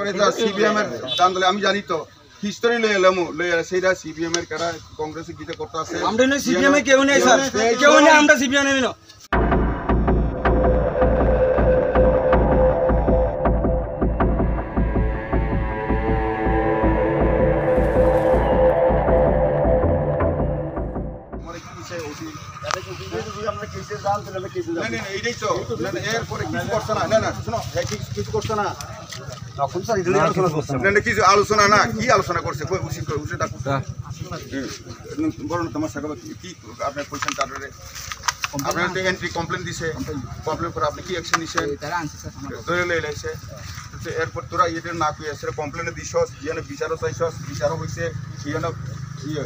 করে যা সিপিএম এর আন্দোলন আমি জানি তো। হিস্টোরি লই এলাম লই এলা সেইটা সিপিএম এর কারা কংগ্রেসে গীতে করতে আছে আমরা সিপিএম এ কেউ নেই স্যার। কেউ নেই আমরা সিপিএম নেই না এরপরে কিছু করছে না। না, না, শোনো, হ্যাঁ, কিছু- কিছু করছে না। না, না, কিছু আলোচনা না কি আলোচনা করছে? কই উচিত কই উচিত ডাকুন বলুন তোমার সাথে কি আপনার পজিশন তারপরে আপনার তো এন্ট্রি কমপ্লেন দিছে। কমপ্লেন করে আপনি কি অ্যাকশন নিছেন? ধরে লই লাইছে তো এরপর তোরা এটা না কই আছে কমপ্লেন দিছস ইয়ানে বিচারও চাইছস বিচারও হইছে ইয়ানে ইয়ে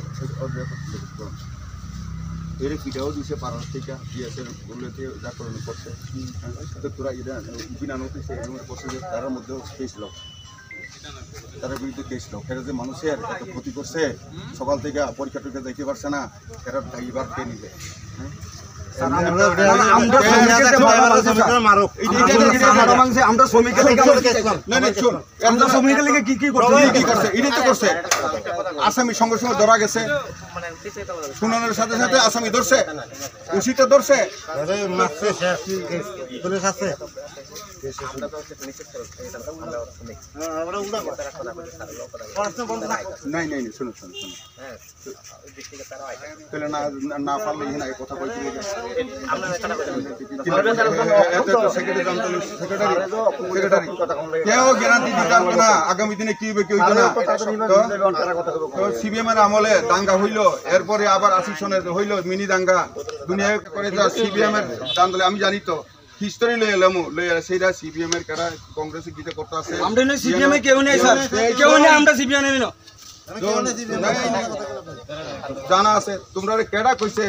এর পিঠাও দিছে পাড়ার থেকে ইয়েছে বললেতে যা করছে। তোরা বিনা নোটিসে তার মধ্যেও কেস লোক তার বিরুদ্ধে কেস লোক এরা যে মানুষের এত ক্ষতি করছে, সকাল থেকে পরীক্ষা টরীক্ষা দেখতে পারছে না, এরা ড্রাইভার কে নিবে। হ্যাঁ? আমরা শ্রমিকের লেগে না, না, শোন, আমরা শ্রমিকের লেগে কি কি করতে কি কি করছে? এটাই তো করছে আসামি সঙ্গে সঙ্গে ধরা গেছে। শুনানোর সাথে সাথে আসামি ধরছে। উচিত ধরছে। কেউ গ্যারান্টি না, আগামী দিনে কি হবে, কি হইতো না। সিবিএম এর আমলে দাঙ্গা হইল, এরপরে আবার আশি সনের হইল মিনি দাঙ্গা। দুনিয়া করে সিবিএম এর আন্দোলন আমি জানি তো। হিস্টোরি লই এলাম লই এলা সেইটা সিবিএম এর কারা কংগ্রেসে গীতে করতে আছে আমরা নয় সিপিএম এ কেউ নেই স্যার। কেউ নেই আমরা সিপিএম নেই। না জানা আছে। তোমরা কেডা কইছে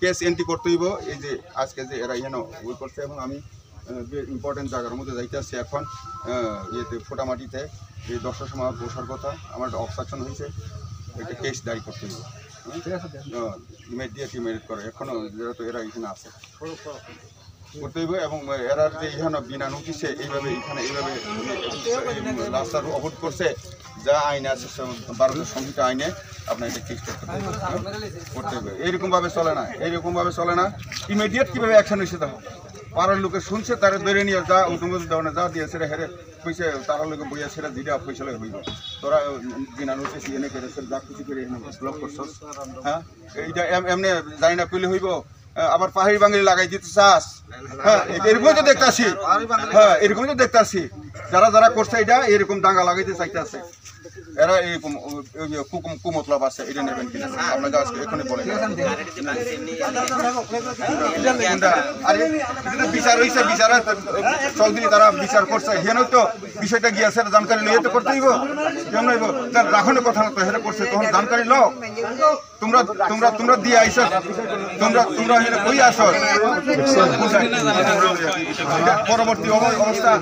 কেস এন্ট্রি করতে হইব? এই যে আজকে যে এরা ইয়েন ওই করছে এবং আমি যে ইম্পর্টেন্ট জায়গার মধ্যে যাইতে আসছি এখন ইয়েতে ফোটামাটিতে এই দশটার সময় বসার কথা আমার অবসাকশন হয়েছে একটা কেস দায়ী করতে হইব। ইমিডিয়েট ইমিডিয়েট করে। এখনও যেহেতু এরা এখানে আছে। করতে হইব এবং এরা যে এখানে বিনা নোটিশে এইভাবে এখানে এইভাবে রাস্তার অবরোধ করছে, যা আইন আছে ভারতের সংহিতা আইনে আপনার এটা কেস করতে হবে। হ্যাঁ? করতে হবে এইরকম চলে না এইরকম ভাবে চলে না। ইমিডিয়েট কীভাবে অ্যাকশন হয়েছে দেখো পাড়ার লোকে শুনছে, তারা ধরে নিয়ে যা অনুমতি দেওয়া না, যা দিয়ে সেটা হেরে কইছে তারা লোকে বইয়া সেটা দিটা পয়সা লগে হইব। তোরা বিনা নোটিস এনে করে যা কিছু করে এনে ব্লক করছ হ্যাঁ? এইটা এমনি জানি না কইলে হইব আবার পাহাড়ি বাঙালি লাগাই দিতে চাস? হ্যাঁ এরকমই তো দেখতে আসি হ্যাঁ এরকম তো দেখতে আসি যারা যারা করছে এটা এরকম দাঙ্গা লাগাইতে চাইতে আছে এরা কুকুম কুমতলব আছে, এটা নেবেন কিনা? আপনাকে আজকে এখনই বলে বিচার হয়েছে বিচার চৌধুরী তারা বিচার করছে। হেন তো বিষয়টা গিয়েছে জানকারি লইয়ে তো করতে হইব। কেমন হইব? রাখনের কথা, তো হেরে করছে, তখন জানকারি লও। তোমরা তোমরা তোমরা দিয়ে আইস। তোমরা তোমরা হেরে কই আসো পরবর্তী অবস্থা।